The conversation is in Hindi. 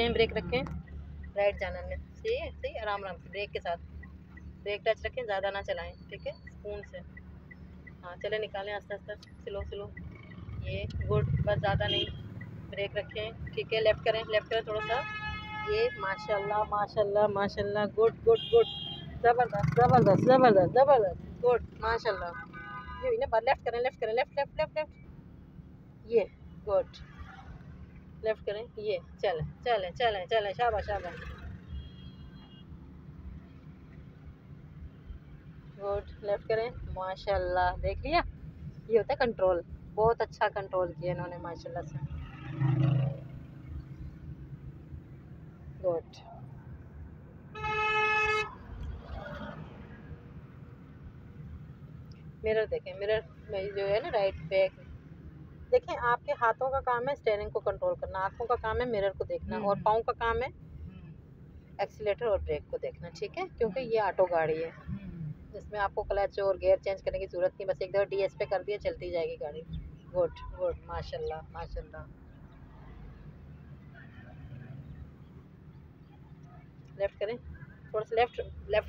रखें ब्रेक रखें। राइट जाना में सही है, सही आराम आराम से, ब्रेक के साथ। ब्रेक टच रखें, ज़्यादा ना चलाएँ, ठीक है? स्पून से। हाँ चले निकालें आस्ते आस्ते, स्लो स्लो। ये गुड, बस ज़्यादा नहीं। ब्रेक रखें, ठीक है? लेफ़्ट करें लेफ़्ट करें थोड़ा सा। ये माशाल्लाह माशाल्लाह माशाल्लाह, गुड गुड गुड। ज़बरदस्त ज़बरदस्त ज़बरदस्त ज़बरदस्त। गुड, माशाल्लाह। ये ना लेफ़्ट करें लेफ़्ट करें, लेफ़्ट लेफ़्ट लेफ़्ट लेफ़्ट। ये, गुड। लेफ़्ट करें, ये, चलें चलें चलें चलें, शाबाश शाबाश। गुड लेफ़्ट करें, माशाल्लाह, देख लिया? ये होता है कंट्रोल बहुत अच्छा कंट्रोल किया इन्होंने, माशाल्लाह से। गुड मिरर देखें मिरर में जो है ना राइट बैक देखें आपके हाथों का काम है स्टेयरिंग को कंट्रोल करना आँखों का काम है मिरर को देखना और हम्म। पाँव का काम है एक्सीलेटर और ब्रेक को देखना ठीक है? क्योंकि ये ऑटो गाड़ी है। जिसमें आपको क्लच और गेयर चेंज करने की ज़रूरत नहीं बस एक दफ़ा डी एस पे कर दिया चलती जाएगी गाड़ी। गुड गुड माशाल्लाह माशाल्लाह। लेफ़्ट करें। थोड़ा सा लेफ़्ट लेफ़्ट